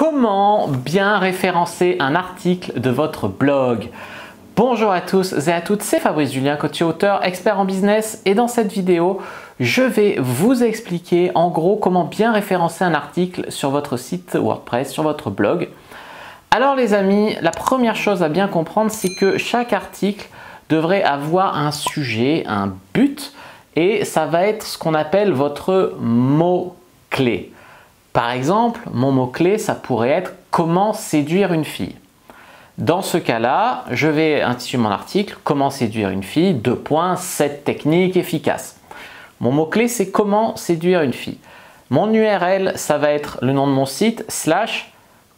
Comment bien référencer un article de votre blog Bonjour à tous et à toutes, c'est Fabrice Julien, coach et auteur, expert en business et dans cette vidéo, je vais vous expliquer en gros comment bien référencer un article sur votre site WordPress, sur votre blog. Alors les amis, la première chose à bien comprendre, c'est que chaque article devrait avoir un sujet, un but, et ça va être ce qu'on appelle votre mot-clé. Par exemple, mon mot-clé, ça pourrait être comment séduire une fille. Dans ce cas-là, je vais intituler mon article Comment séduire une fille, 2 points, 7 techniques efficaces. Mon mot-clé, c'est comment séduire une fille. Mon URL, ça va être le nom de mon site, slash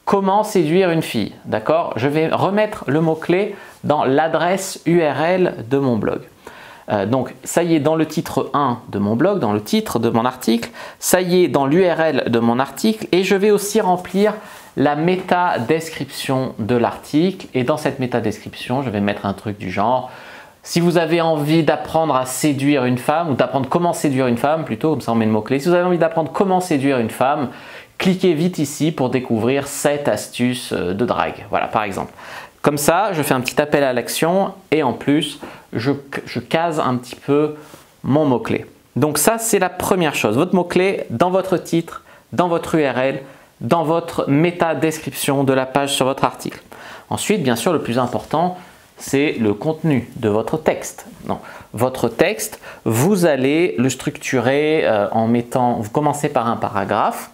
comment séduire une fille. D'accord? Je vais remettre le mot-clé dans l'adresse URL de mon blog. Euh, donc ça y est dans le titre 1 de mon blog, dans le titre de mon article, ça y est dans l'URL de mon article et je vais aussi remplir la méta description de l'article. Et dans cette méta description je vais mettre un truc du genre si vous avez envie d'apprendre à séduire une femme ou d'apprendre comment séduire une femme plutôt comme ça on met le mot clé si vous avez envie d'apprendre comment séduire une femme cliquez vite ici pour découvrir cette astuce euh, de drague. Voilà par exemple. Comme ça, je fais un petit appel à l'action et en plus, je, case un petit peu mon mot-clé. Donc ça, c'est la première chose. Votre mot-clé dans votre titre, dans votre URL, dans votre méta-description de la page sur votre article. Ensuite, bien sûr, le plus important, c'est le contenu de votre texte. Non. Votre texte, vous allez le structurer euh, en mettant, vous commencez par un paragraphe,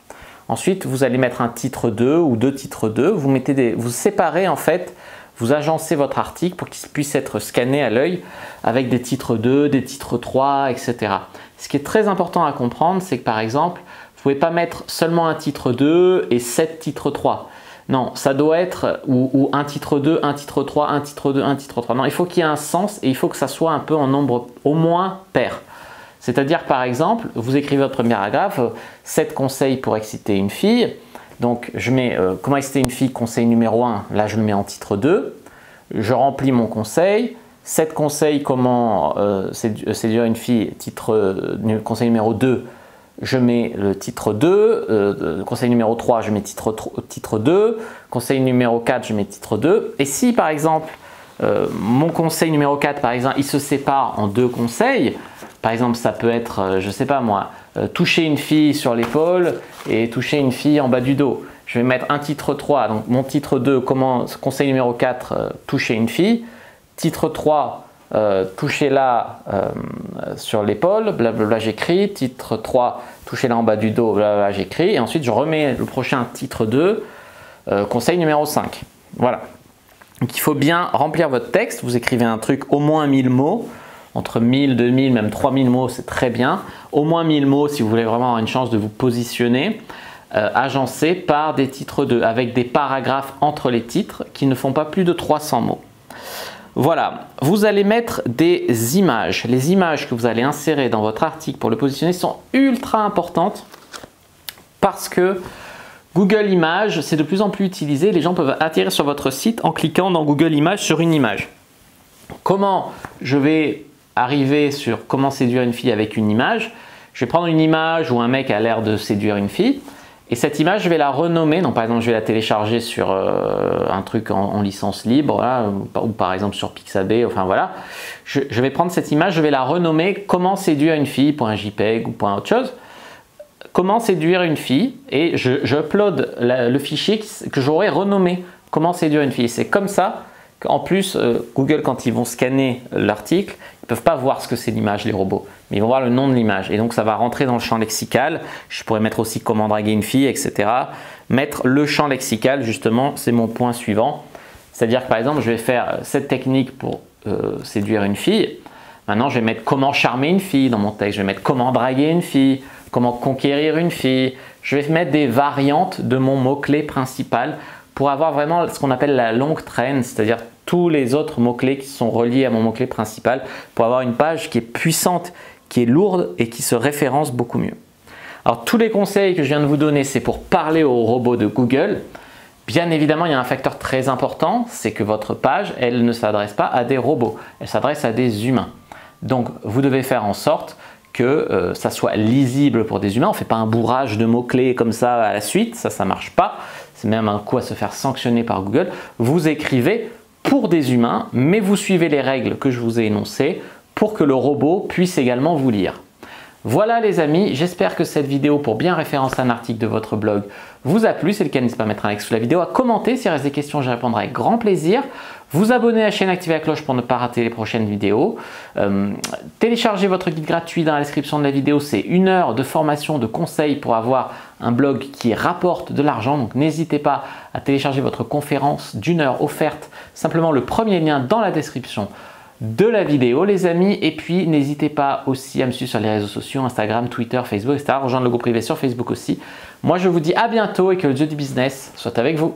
ensuite vous allez mettre un titre 2 ou deux titres 2, vous, mettez des, vous séparez en fait vous agencez votre article pour qu'il puisse être scanné à l'œil avec des titres 2, des titres 3, etc. Ce qui est très important à comprendre, c'est que par exemple, vous ne pouvez pas mettre seulement un titre 2 et 7 titres 3. Non, ça doit être ou, un titre 2, un titre 3, un titre 2, un titre 3. Non, il faut qu'il y ait un sens et il faut que ça soit un peu en nombre au moins pair. C'est-à-dire par exemple, vous écrivez votre premier paragraphe, 7 conseils pour exciter une fille. Donc je mets euh, comment exciter une fille, conseil numéro 1, là je le mets en titre 2. Je remplis mon conseil. 7 conseils comment euh, euh, séduire une fille, titre, conseil numéro 2, je mets le titre 2. conseil numéro 3, je mets titre, titre 2. Conseil numéro 4, je mets titre 2. Et si par exemple, mon conseil numéro 4, par exemple, il se sépare en deux conseils, par exemple, ça peut être, je ne sais pas moi, euh, toucher une fille sur l'épaule et toucher une fille en bas du dos. Je vais mettre un titre 3, donc mon titre 2, comment, conseil numéro 4, euh, toucher une fille. Titre 3, euh, toucher là sur l'épaule, blablabla j'écris. Titre 3, toucher là en bas du dos, blablabla j'écris. Et ensuite je remets le prochain titre 2, conseil numéro 5. Voilà. Donc il faut bien remplir votre texte. Vous écrivez un truc au moins 1000 mots entre 1000, 2000, même 3000 mots, c'est très bien. Au moins 1000 mots si vous voulez vraiment avoir une chance de vous positionner. Euh, agencé par des titres 2 avec des paragraphes entre les titres qui ne font pas plus de 300 mots. Voilà, vous allez mettre des images. Les images que vous allez insérer dans votre article pour le positionner sont ultra importantes parce que Google Images, c'est de plus en plus utilisé. Les gens peuvent atterrir sur votre site en cliquant dans Google Images sur une image. Comment je vais arriver sur comment séduire une fille avec une image, je vais prendre une image où un mec a l'air de séduire une fille, et cette image, je vais la renommer. Donc, par exemple, je vais la télécharger sur euh, un truc en, licence libre, ou, par exemple sur Pixabay, enfin voilà. Je, vais prendre cette image, je vais la renommer comment séduire une fille, point JPEG ou point autre chose. Comment séduire une fille, et je, je upload le fichier que j'aurais renommé comment séduire une fille. C'est comme ça en plus, euh, Google, quand ils vont scanner l'article, ils ne peuvent pas voir ce que c'est l'image, les robots, mais ils vont voir le nom de l'image. Et donc, ça va rentrer dans le champ lexical. Je pourrais mettre aussi comment draguer une fille, etc. Mettre le champ lexical, justement, c'est mon point suivant. C'est-à-dire que, par exemple, je vais faire cette technique pour euh, séduire une fille. Maintenant, je vais mettre comment charmer une fille dans mon texte. Je vais mettre comment draguer une fille, comment conquérir une fille. Je vais mettre des variantes de mon mot-clé principal pour avoir vraiment ce qu'on appelle la longue traîne, c'est-à-dire tous les autres mots-clés qui sont reliés à mon mot-clé principal, pour avoir une page qui est puissante, qui est lourde et qui se référence beaucoup mieux. Alors tous les conseils que je viens de vous donner, c'est pour parler aux robots de Google. Bien évidemment, il y a un facteur très important, c'est que votre page, elle ne s'adresse pas à des robots, elle s'adresse à des humains. Donc vous devez faire en sorte que euh, ça soit lisible pour des humains. On ne fait pas un bourrage de mots-clés comme ça à la suite, ça, ça marche pas. C'est même un coup à se faire sanctionner par Google. Vous écrivez pour des humains, mais vous suivez les règles que je vous ai énoncées pour que le robot puisse également vous lire. Voilà les amis, j'espère que cette vidéo pour bien référencer un article de votre blog vous a plu. C'est le cas, n'hésitez pas à mettre un like sous la vidéo, à commenter. S'il reste des questions, j'y répondrai avec grand plaisir. Vous abonner à la chaîne, activer la cloche pour ne pas rater les prochaines vidéos. Euh, téléchargez votre guide gratuit dans la description de la vidéo. C'est une heure de formation, de conseils pour avoir un blog qui rapporte de l'argent. Donc n'hésitez pas à télécharger votre conférence d'une heure offerte. Simplement le premier lien dans la description de la vidéo les amis et puis n'hésitez pas aussi à me suivre sur les réseaux sociaux Instagram, Twitter, Facebook, etc. Rejoindre le groupe privé sur Facebook aussi. Moi je vous dis à bientôt et que le dieu du business soit avec vous.